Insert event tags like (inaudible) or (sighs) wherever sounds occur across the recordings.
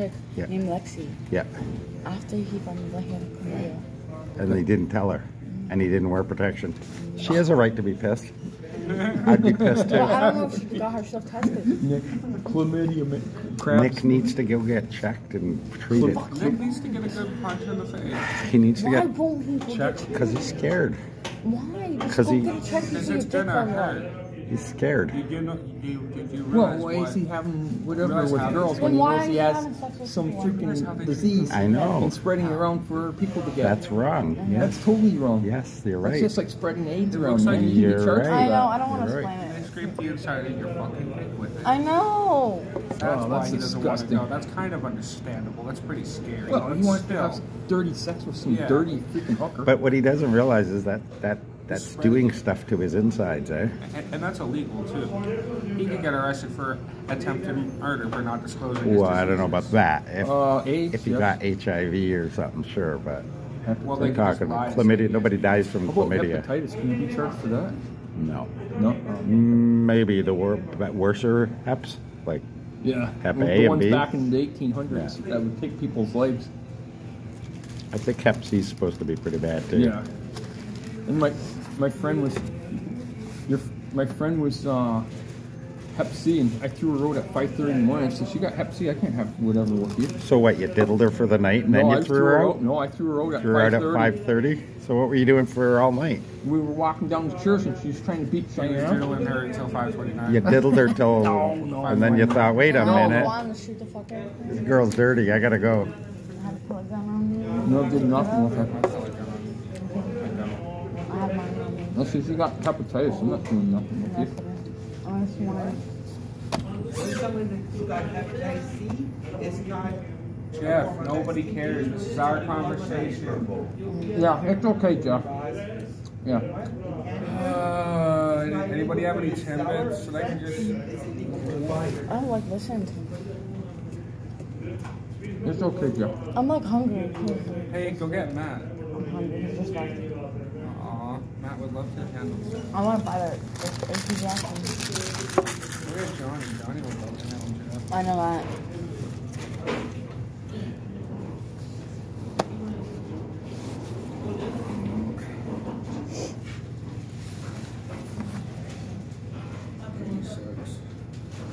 chick Yeah. named Lexi. Yeah. After he found the he had chlamydia. And he didn't tell her. And he didn't wear protection. Mm. She has a right to be pissed. I'd be pissed Well, I don't know if she got herself tested. Nick, chlamydia, ma- crabs. Nick needs to go get checked and treated. Nick needs to get a good punch in the face. He needs to Why get won't he go because he's scared. Why? Because he- get a check Because see your it's dick gonna hurt. One. He's scared. You, you know, you, you, you Well, why is he having whatever with girls when he knows he has having sex with some people? That's how freaking disease I know. and spreading it around for people to get? That's wrong. That's Yes. totally wrong. Yes, you're That's right. just like spreading AIDS around. like. you you're be right. I know. I don't want to You're explain They it. scrape the inside of your fucking dick with it. I know. That's Oh, why that's he doesn't want to disgusting. go. That's kind of understandable. That's pretty scary. Well, but he wants to have dirty sex with some Yeah. dirty freaking hooker. But what he doesn't realize is that that that's Spread. doing stuff to his insides, eh? and, and that's illegal too. He could get arrested for attempted murder for not disclosing. his Well, I don't know about that. If uh, AIDS. if you yes. got HIV or something, sure, but Well, we're they could just talking lie and chlamydia. say- Nobody dies from How about chlamydia. hepatitis? Can you be charged for that? No. No. Mm, Maybe the wor- but worser heps, like Yeah. Hep the A and ones back in the 1800s that would take people's lives. I think Hep C is supposed to be pretty bad too. Yeah. And my my friend was your my friend was uh, Hep C, and I threw her out at 5:30 in the morning. I said, "She got Hep C. I can't have whatever with you." So what? You diddled her for the night and then you I threw her out. No, I threw her out at Threw her out at 5:30. five thirty. So what were you doing for her all night? We were walking down the church, and she was trying to beat He was Cheyenne. her until 5:29. You diddled her till, (laughs) No, no. and then you thought, wait a No, I minute, wanted to shoot the fuck out this girl's dirty. I gotta go. I had to put a gun on you. No, did nothing with her. I had mine on me. No, she, she got hepatitis. I'm not doing nothing with Yes, you. it is. I just wanted. Someone who got hepatitis C is not. Jeff, nobody cares. This is our conversation. Yeah, it's okay, Jeff. Yeah. Uh, anybody have any tidbits that I can just? I don't like listening to him. It's okay, Jeff. I'm like hungry. Hey, go get Matt. I'm hungry. He's just like, Aw, Matt would love to handle. I want to buy that. If he's asking. Where's Johnny? Johnny would love to handle Jeff. I know that.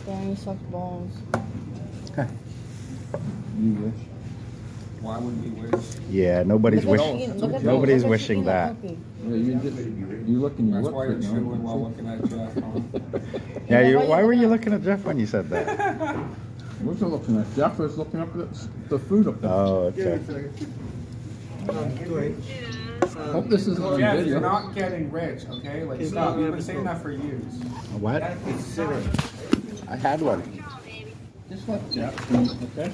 Danny sucks balls. Okay. (laughs) You wish. Why would we wish? Yeah, nobody's Look at wishing. she- look at- Nobody's look at wishing she that. eating Yeah, you just you look in your That's lips why you're right now. chewing while looking at Jeff. Huh? Yeah, you, why were you looking looking at Jeff when you said that? (laughs) What's you looking at? Jeff was looking up at the food up there. Oh, okay. Hope this isn't on Jeff, video. you're not getting rich, okay? Like, stop. You've been saying that for years. What? I had one. Just let Jeff, okay?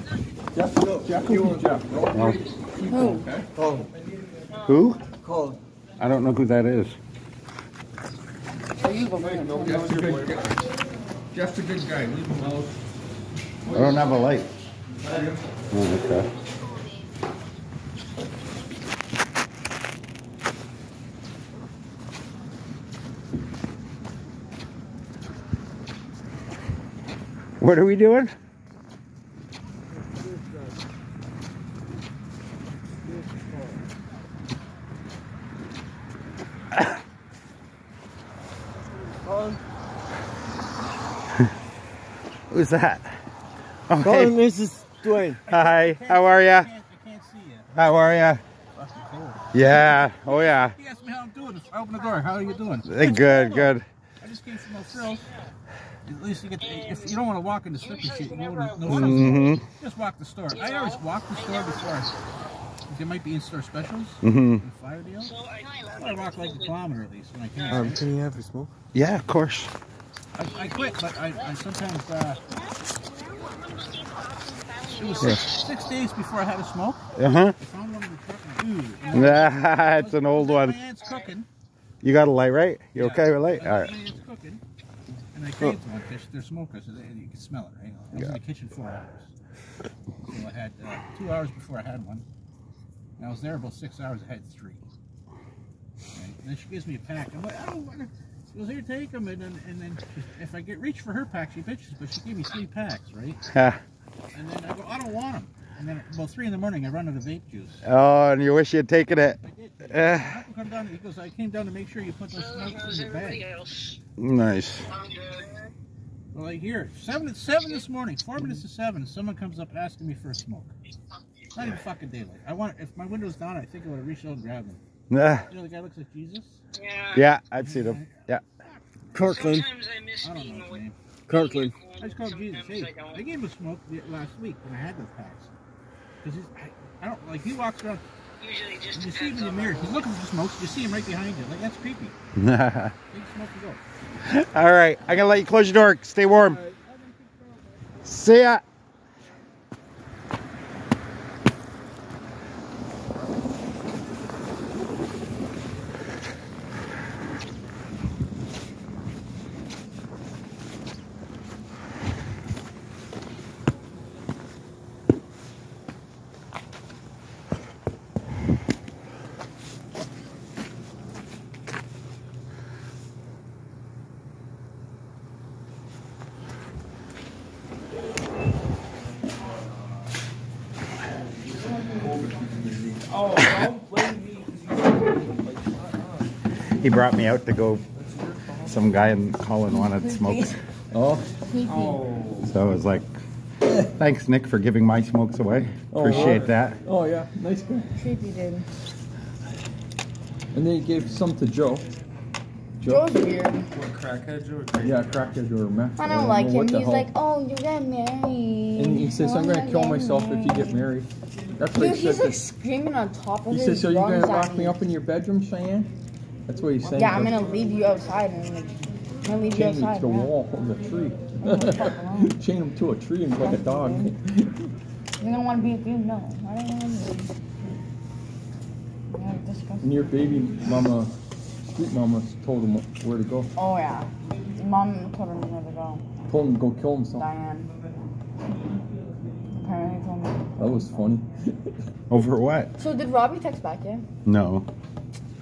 Jeff, Jeff will be Jeff. No. Who? Okay. Oh. Call. Who? Call. I don't know who that is. So you go bring him. Jeff's a good guy. Jeff's a good guy. Leave him alone. I don't have a light. Oh, okay. What are we doing? Who's that? Call Okay. Mrs. Dwayne. Hi. How are ya? I can't see you. How are ya? Fucking. Yeah. Oh yeah. He asked me how I'm doing. I open the door. How are you doing? Hey, Good. Good. I just came from O'Phil's. At least you get. The, if you don't want to walk in the slippery shit, you go to no Mhm. Just walk the store. I always walk the store before. There might be in-store specials Mhm. and flyer deals. I walk like a kilometer at least when I can. Um, can you have a smoke? Yeah, of course. I, I quit, but I, I sometimes. Uh, it was six, six days before I had a smoke. Uh huh. I found one in the Dude, you it's an old one. My cooking. You got a light, right? You okay with light? All right. aunt's cooking. And I to one because they're smokers, so they, you can smell it, right? I was in the kitchen four hours. So I had uh, two hours before I had one. And I was there about six hours. I had three. And then she gives me a pack. I'm like, I don't want to. She goes, here, take them. And then, and then if I get reach for her pack, she bitches, but she gave me three packs, right? Ha. And then I go, I don't want them. And then about three in the morning, I run out of vape juice. Oh, and you wish you had taken it. I did. Eh. Come down, he goes, I came down to make sure you put those smokes in your bag. Nice. Well, like here, seven at seven this morning, four minutes to seven, someone comes up asking me for a smoke. Not even fucking daylight. I want if my window's down, I think I would have reached out and grabbed him. Ah, You know the guy looks like Jesus? yeah, Yeah, I've seen him. Yeah. Kirkland. Sometimes I miss I don't being know his away. name. Kirkland. I just called Jesus. Hey, I. I gave him a smoke last week when I had those packs. Cause I, I don't like he walks around. Usually just You see him in the mirror. the He's looking for smokes. You see him right behind you. Like that's creepy. (laughs) All Take smoke go. right, I'm gonna let you close your door. Stay warm. See ya. Brought me out to go. Some guy in Colin wanted smokes, Oh. Oh. so I was like, "Thanks, Nick, for giving my smokes away. Oh, Appreciate wow. that." Oh yeah, nice guy. Creepy dude. And then he gave some to Joe. Joe's weird. What, crackhead Joe? or crazy? Yeah, crackhead or meth. I don't like know him. what the He's like, oh, you get married. And he says, Oh, I'm gonna oh, kill myself if you get married. That's what Dude, he he's said. like screaming on top of He his says, so you're gonna lock me up in your bedroom, Cheyenne? That's what he's saying. Yeah, I'm gonna leave you outside and like, I'm gonna leave you chain him outside. to the wall of the tree. Oh, (laughs) chain him to a tree and like a dog. (laughs) You don't want to be with you? No, I don't want to be with you. Yeah, disgusting. and your baby mama, street mama, told him where to go. Oh yeah, mom told him where to go. Told him to go kill himself. Diane. Apparently told me. That was funny. Over what? So did Robbie text back yet? No, No.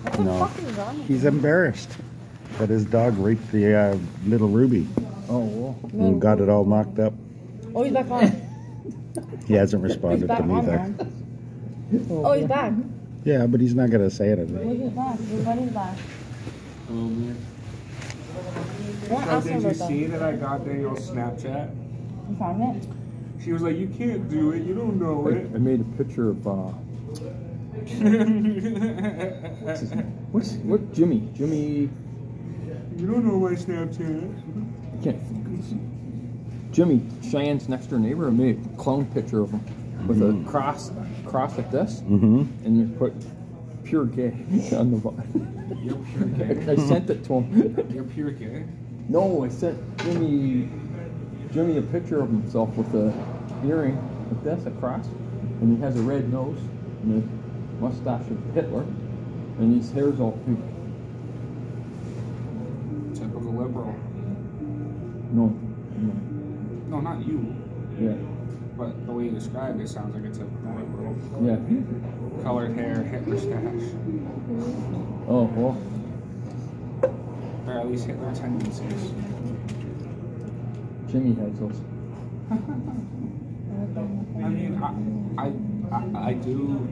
Fuck is wrong? he's embarrassed that his dog raped the uh, little Ruby Oh, well. and got it all knocked up. Oh, he's back on. (laughs) He hasn't responded to me on, there. Oh, he's back. Yeah, but he's not gonna say anything. Look, he's back. His buddy's back. Oh, man. I So ask did you about that. see that I got Daniel's Snapchat? You found it? She was like, you can't do it. You don't know I, it. I made a picture of, uh, what's his name? What's, what, Jimmy? Jimmy, you don't know my Snapchat. I can't, Jimmy, Cheyenne's next door neighbor, made a clone picture of him with a cross, cross like this, Mm-hmm. and they put pure gay (laughs) on the bottom. You're pure gay. (laughs) I sent it to him. You're pure gay. No, I sent Jimmy Jimmy a picture of himself with a earring like this cross, and he has a red nose and a mustache of Hitler, and his hair's all pink. Typical liberal. No, no, No, not you. yeah, But the way you described it sounds like it's a typical liberal. yeah. Colored hair, Hitler stash. Oh well, Or at least Hitler tendencies. Jimmy has those. (laughs) I mean, I, I, I, I do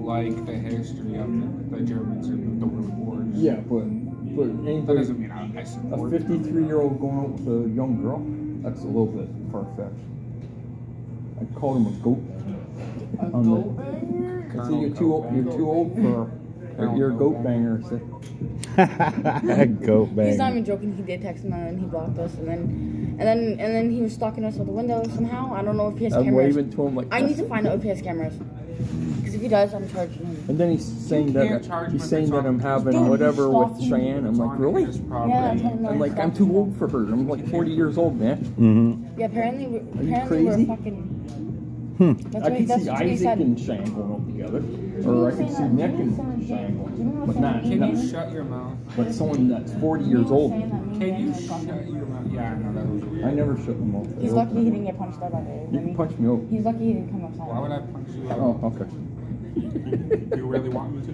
like the history of the, the Germans and the World Wars. Yeah, but but That doesn't mean I, I a support a 53 year old going out with a young girl, that's a little bit far fetched. I called him a goat. A On goat banger? I said you're too old. You're too old for. (laughs) You're a goat banger. I. (laughs) Goat bang. He's not even joking. He did text him and then he blocked us, and then, and then, and then he was stalking us out the window somehow. I don't know if he has I'm cameras. waving to him like. I this. need to find out if he has cameras. Because if he does, I'm charging him. And then he's saying that he's saying that I'm having whatever with Cheyenne. I'm like, really? Yeah, I'm I'm like, I'm too old for her. I'm like 40 years old, man. Mm-hmm. Yeah, apparently, we're, you apparently crazy? we're fucking. Hmm. That's I what, can see what Isaac and Cheyenne going out together, or I can see Nick and Cheyenne going, but not, Can you shut your mouth? but someone that's 40 years old. Can you shut your mouth? Yeah, I know that was weird. I never shut them off. He's lucky he didn't get punched out by the You can punch me out. He's lucky he didn't come outside. Why would I punch you out? Oh, okay. (laughs) Do you really want me to?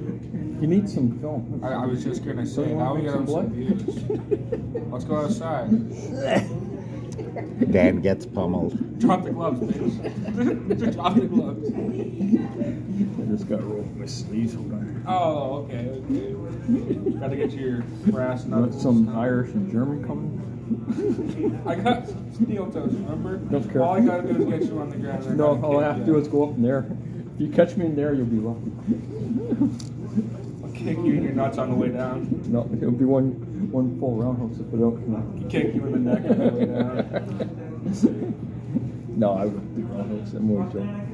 You need some film. I, I was just gonna So say, you now we make get some him some views. Let's go outside. (laughs) Dan gets pummeled. Drop the gloves, please. (laughs) Drop the gloves. I just got rolled my sleeves. Hold on. Oh, okay, okay. Gotta get your brass You want knuckles. some Irish and German coming? I got steel toes, remember? Don't care. All I gotta do is get you on the ground. No, all I have to do is go up in there. If you catch me in there, you'll be lucky. I'll kick you in your nuts on the way down. No, it'll be one one full roundhouse if I don't. Kick you in the neck on the way down. (laughs) no, I wouldn't do roundhouse. I'm only joking.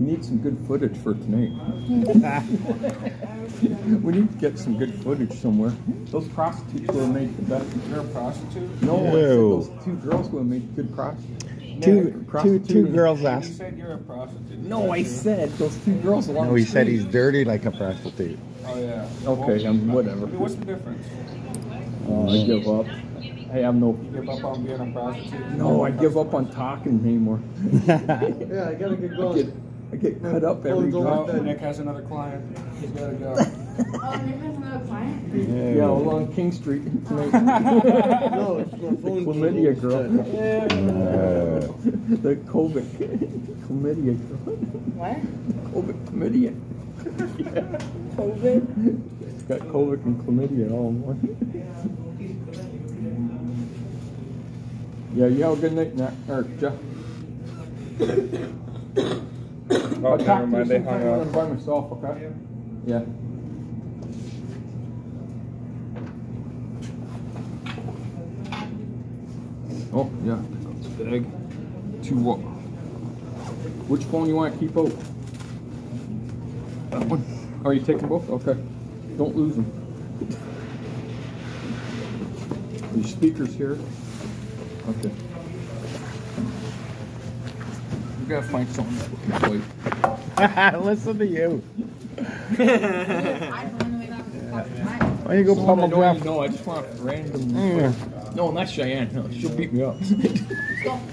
We need some good footage for tonight. (laughs) we need to get some good footage somewhere. Those prostitutes would have made the best. You're a prostitute? No, I said Ew. those two girls would have made good prostitutes. Two, two, Prostitute two and- girls You asked. said you're a prostitute. No, I said those two girls along No, he said street. he's dirty like a prostitute. Oh, yeah. Okay, um, whatever. I mean, what's the difference? Oh, I give up. I have no. You give up on being a prostitute? No, I give up on talking anymore. (laughs) (laughs) Yeah, I gotta get I going. get, I get cut up every Phones Oh, time. Nick has another client. He's gotta go. (laughs) Oh, Nick has another client? Yeah, along King Street tonight. (laughs) No, it's my phone. Chlamydia girl. Uh, the COVID (laughs) chlamydia girl. What? COVID chlamydia. yeah. COVID? It's got COVID and chlamydia all in one. Yeah, you have a good night, Nat, or Jeff. (coughs) Oh, never mind. They hung up. By myself, okay? Yeah. Oh, yeah. Bag. Two what? Which phone you want to keep out? That one. Are you taking both? Okay. Don't lose them. Your speakers here. Okay. You gotta find something that we can play. Listen to you. iPhone on the way Why don't you go Someone I pummel don't Jeff? even know. I just want random. Mm. No, not Cheyenne. No, she'll beat me up. Go. (laughs)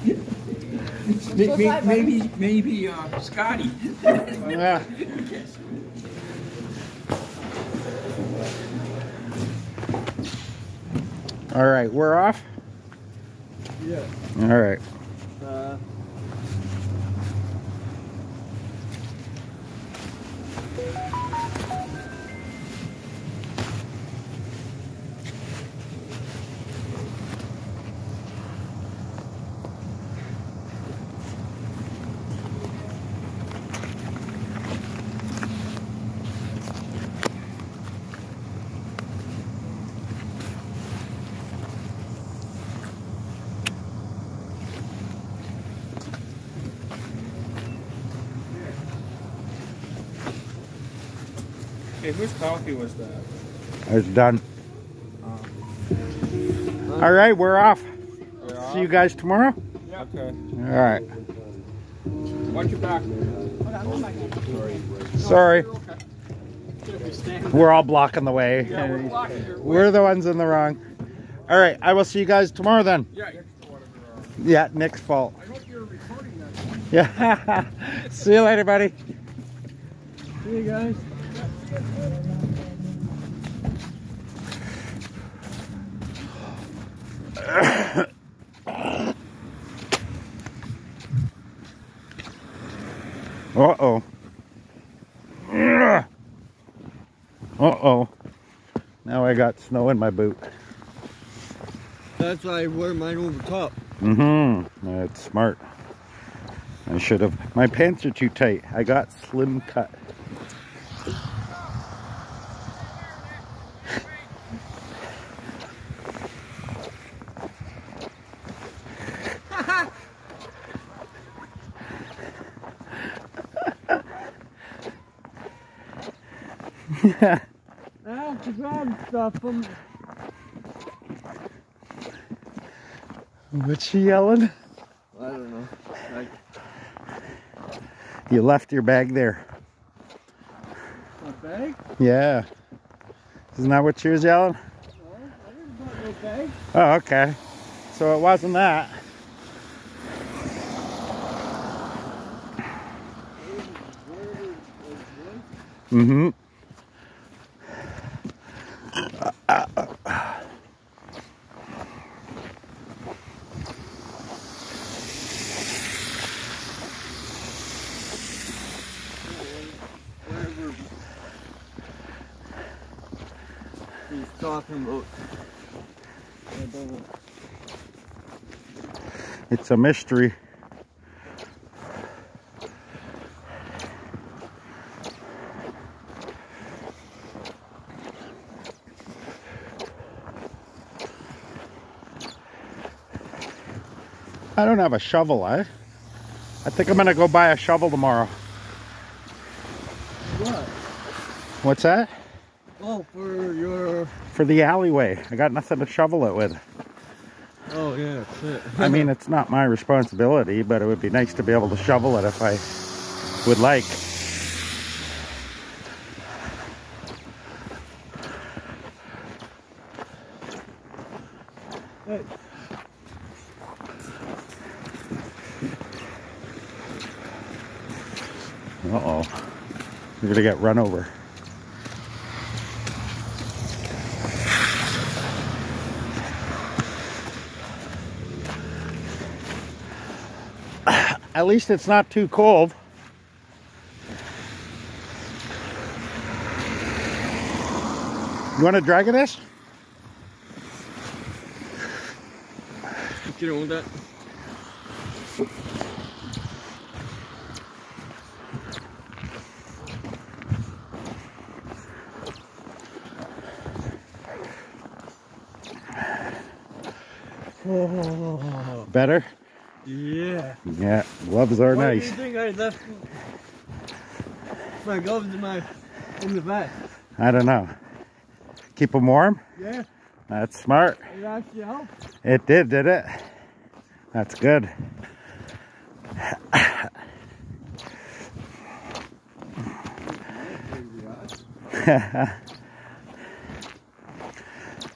May- Go may- slide, buddy. maybe, maybe uh, Scotty. Yeah. (laughs) All right, we're off. Yeah. All right. Hey, whose coffee was that? It's done. Um, all right, we're off. See you guys tomorrow. Yeah. Okay. All right. Watch your back. Sorry. We're all blocking the way. Yeah, we're blocking your We're the ones in the wrong. All right, I will see you guys tomorrow then. Yeah. Yeah, Nick's fault. I hope you're recording that. (laughs) Yeah. (laughs) see you later, buddy. see you guys. Uh-oh. Uh-oh. Now I got snow in my boot. That's why I wear mine over top. Mm-hmm. That's smart. I should have. My pants are too tight. I got slim cut. Grab stuff from. What's she yelling? I don't know. Like You left your bag there. my bag? Yeah. Isn't that what she was yelling? No, I didn't got no. Oh, okay. So it wasn't that. Mm-hmm. Whatever he's talking about. I don't know. It's a mystery. I don't have a shovel, eh? I think I'm gonna go buy a shovel tomorrow. What? What's that? Oh, for your. For the alleyway. I got nothing to shovel it with. Oh, yeah. I mean, it's not my responsibility, but it would be nice to be able to shovel it if I would like. Hey. Uh-oh. You're gonna get run over. At least it's not too cold. You want to drag this? Get on that. Better? yeah. Yeah, gloves are Why do nice. you think I left my gloves in my in the back? I don't know. Keep them warm? Yeah, That's smart. it actually helped. It did, did it? That's good. (laughs)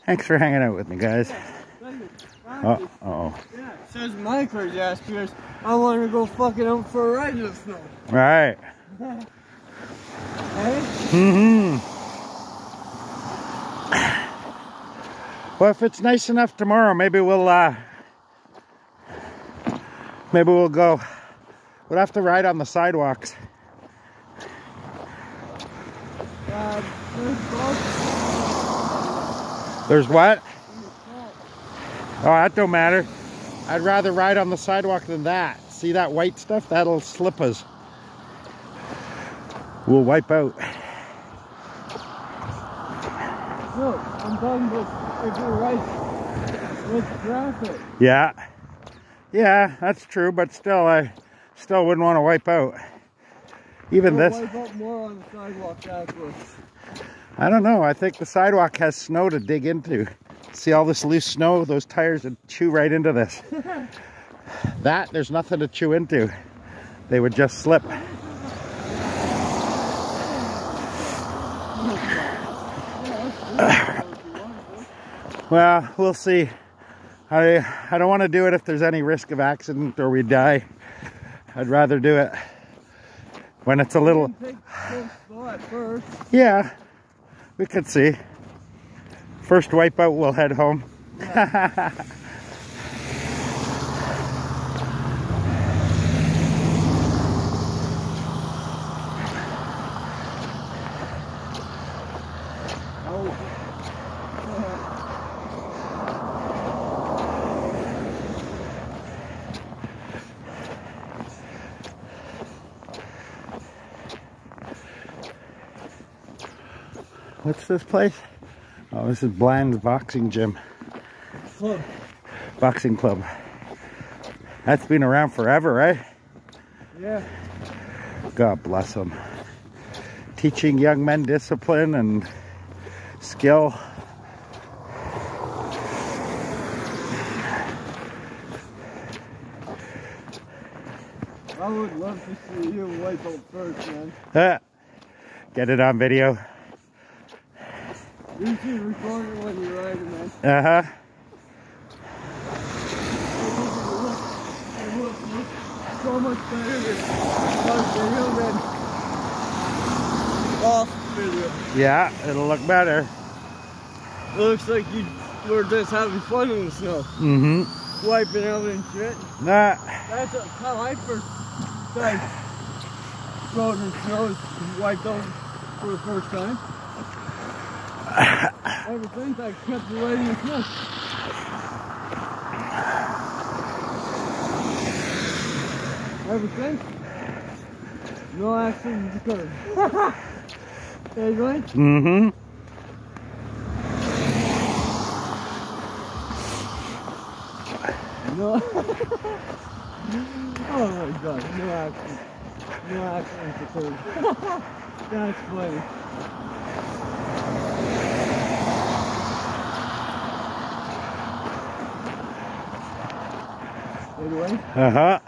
Thanks for hanging out with me, guys. Oh, uh-oh. Yeah, it says my crazy ass I want to go fucking out for a ride in the snow. All right. Hey? Mm-hmm. Well, if it's nice enough tomorrow, maybe we'll, uh, maybe we'll go. We'll have to ride on the sidewalks. Uh, there's There's what? Oh, that don't matter. I'd rather ride on the sidewalk than that. See that white stuff? That'll slip us. We'll wipe out. No, I'm talking about if you're right with traffic. Yeah. Yeah, that's true, but still, I still wouldn't want to wipe out. Even this, wipe out more on the sidewalk afterwards. I don't know. I think the sidewalk has snow to dig into. See all this loose snow? Those tires would chew right into this. (laughs) that, there's nothing to chew into. They would just slip. (sighs) Well, we'll see. I I don't want to do it if there's any risk of accident or we die. I'd rather do it when it's a little. Take the spot first. Yeah, we could see. First wipeout, we'll head home. Oh. What's this place? Oh, this is Bland's Boxing Gym, Club. Boxing Club. That's been around forever, right? Yeah. God bless them. Teaching young men discipline and skill. I would love to see you wipe out first, man. Ah, Get it on video. You should record it when you're riding, man. Uh huh. It looks, it looks so much better than video, off video. Yeah, it'll look better. It looks like you were just having fun in the snow, Mm-hmm. wiping out and shit. Nah. That's how I first started road in snow, wiped out for the first time. Ever since I kept the snow. Ever since, no accidents occurred. Glenn? Mm-hmm. No. oh my god, no accidents. No accidents occurred. That's funny. Anyway, Uh-huh.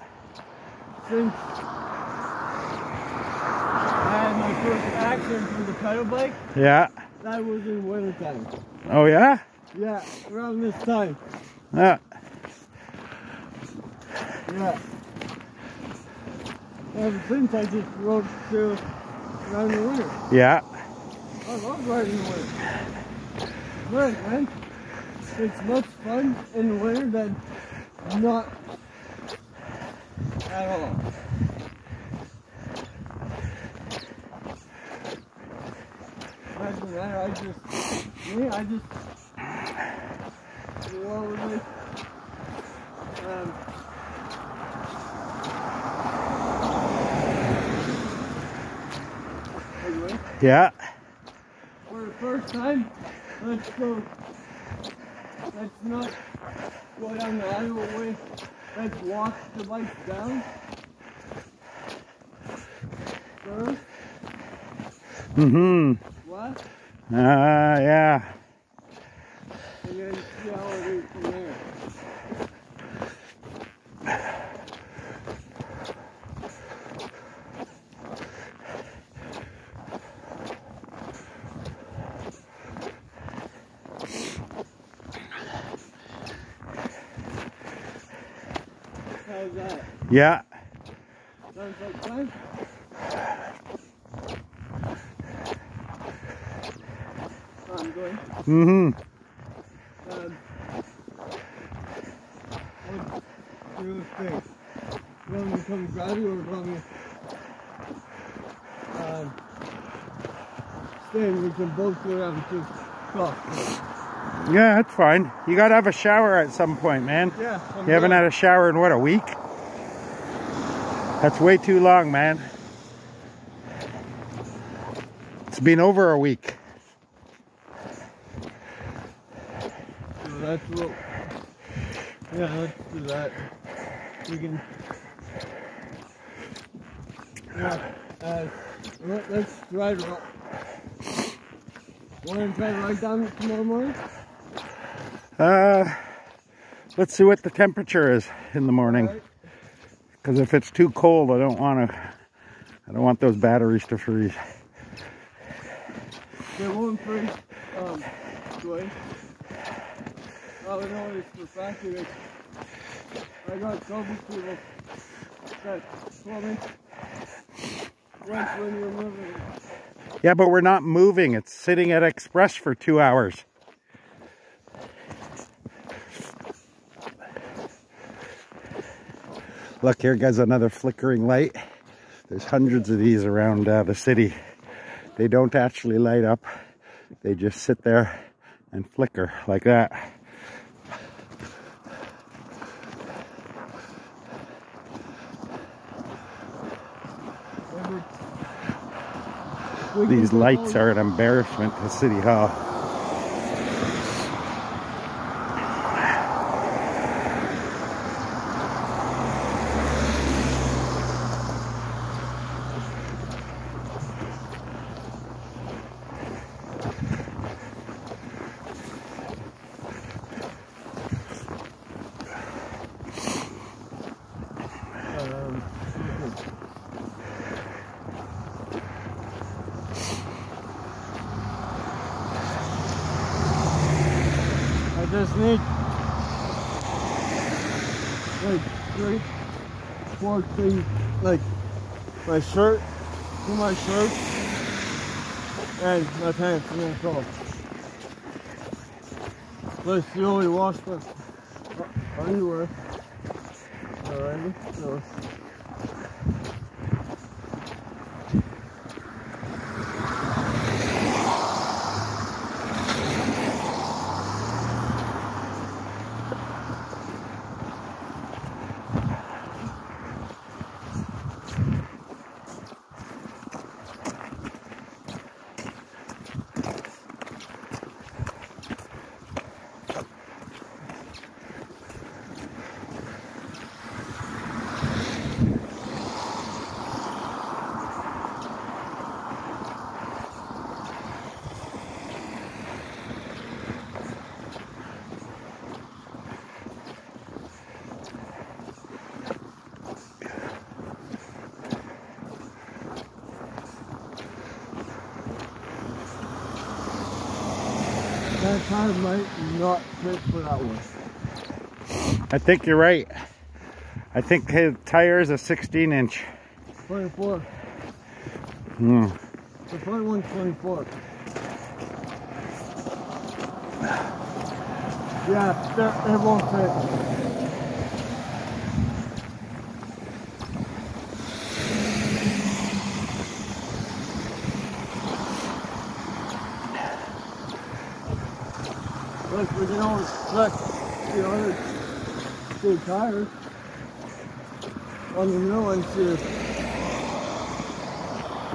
since I had my first accident with the pedal bike, Yeah. that was in winter time. Oh, yeah? Yeah, around this time. Yeah. Yeah. Ever since I just rode through around the winter. Yeah. I love riding the winter. Right, man. It's much fun in the winter than not. I just, me, I just, anyway. Yeah. For the first time, let's go. Let's not go down the Iowa way. Let's walk the bike down. First, Mm-hmm. what? Uh, yeah. And then see how it is from there. How's that? Yeah. Sounds like fun? I'm going. Mm-hmm. Um, what do you think? You want me to come grab you or you um, stay we can both go down to talk? Yeah, that's fine. You gotta have a shower at some point, man. Yeah. I'm You haven't had a shower in what, a week? That's way too long, man. It's been over a week. So that's what. Yeah, let's do that. We can. Yeah. Uh, let, let's drive around. Want to try to ride down tomorrow morning? Uh, let's see what the temperature is in the morning. Because if it's too cold, I don't want to. I don't want those batteries to freeze. They won't freeze. Um, Dwayne. All I know is for fact is I got trouble people that me once when you're moving. Yeah, but we're not moving. It's sitting at Express for two hours. Look, here guys, another flickering light. There's hundreds of these around uh, the city. They don't actually light up. They just sit there and flicker like that. These lights are an embarrassment to City Hall. Um, I just need like three, four things, like my shirt, do my shirt, and my pants and that's uh, all. Let's slowly wash my underwear. Alrighty, so. Might not fit for that one. I think you're right. I think his tire is a 16 inch. 24. Hmm. The front one's 24. Yeah, it won't fit. Can always check the other two tires on the new one if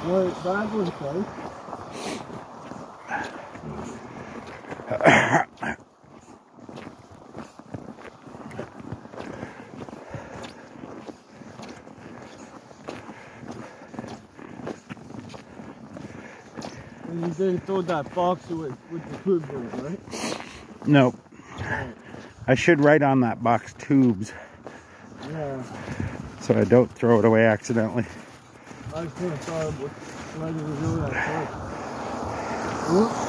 what bad was like. And you didn't throw that box with, with the in it, right? Nope. I should write on that box tubes Yeah. so I don't throw it away accidentally. I have thought what (sighs) ready to do that first. Whoop.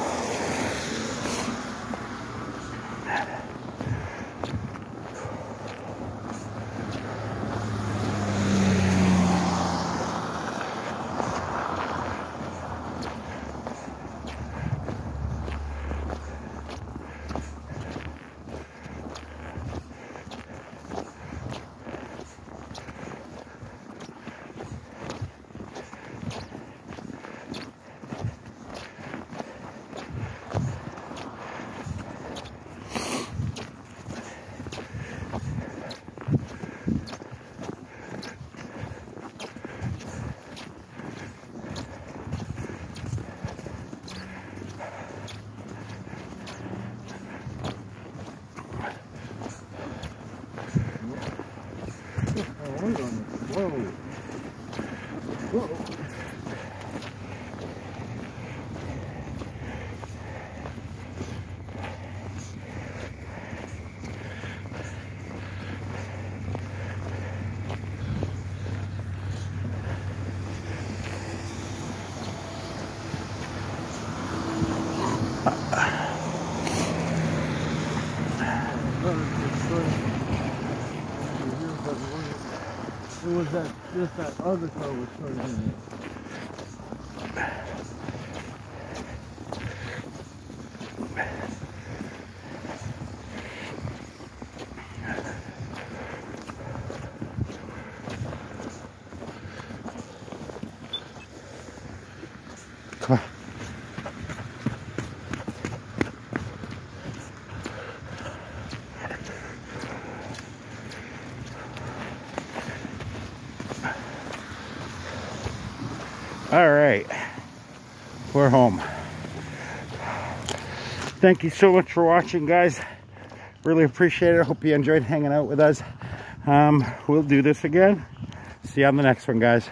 Oh, hold on. Whoa. Whoa. It was that just that other car was turned in. Come on. All right, we're home. Thank you so much for watching, guys. Really appreciate it. Hope you enjoyed hanging out with us. Um, we'll do this again. See you on the next one, guys.